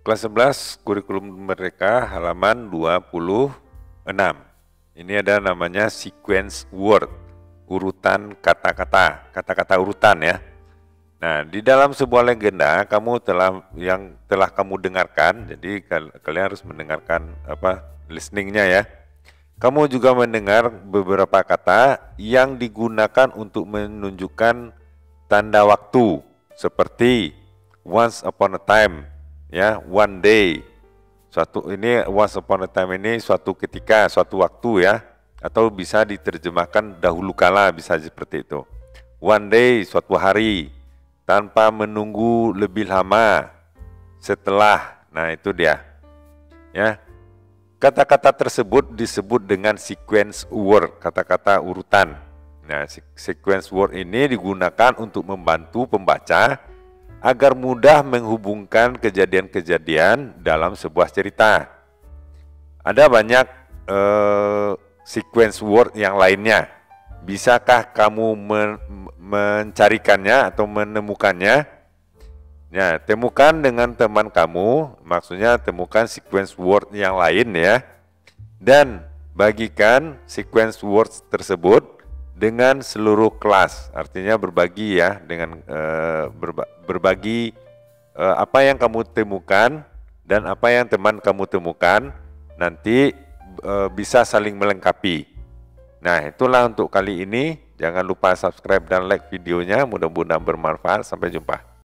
Kelas 11 kurikulum mereka halaman 26. Ini ada namanya sequence word, urutan kata-kata, kata-kata urutan ya. Nah, di dalam sebuah legenda kamu telah yang telah kamu dengarkan, jadi kalian harus mendengarkan apa listeningnya ya. Kamu juga mendengar beberapa kata yang digunakan untuk menunjukkan tanda waktu seperti once upon a time, ya, one day. Suatu ini once upon a time ini suatu ketika, suatu waktu ya, atau bisa diterjemahkan dahulu kala bisa seperti itu. One day, suatu hari, tanpa menunggu lebih lama setelah. Nah, itu dia. Ya, Kata-kata tersebut disebut dengan sequence word, kata-kata urutan. Nah, sequence word ini digunakan untuk membantu pembaca agar mudah menghubungkan kejadian-kejadian dalam sebuah cerita. Ada banyak uh, sequence word yang lainnya. Bisakah kamu men mencarikannya atau menemukannya? Ya, temukan dengan teman kamu, maksudnya temukan sequence word yang lain ya. Dan bagikan sequence words tersebut dengan seluruh kelas. Artinya berbagi ya dengan uh, berba berbagi uh, apa yang kamu temukan dan apa yang teman kamu temukan nanti uh, bisa saling melengkapi. Nah, itulah untuk kali ini. Jangan lupa subscribe dan like videonya. Mudah-mudahan bermanfaat. Sampai jumpa.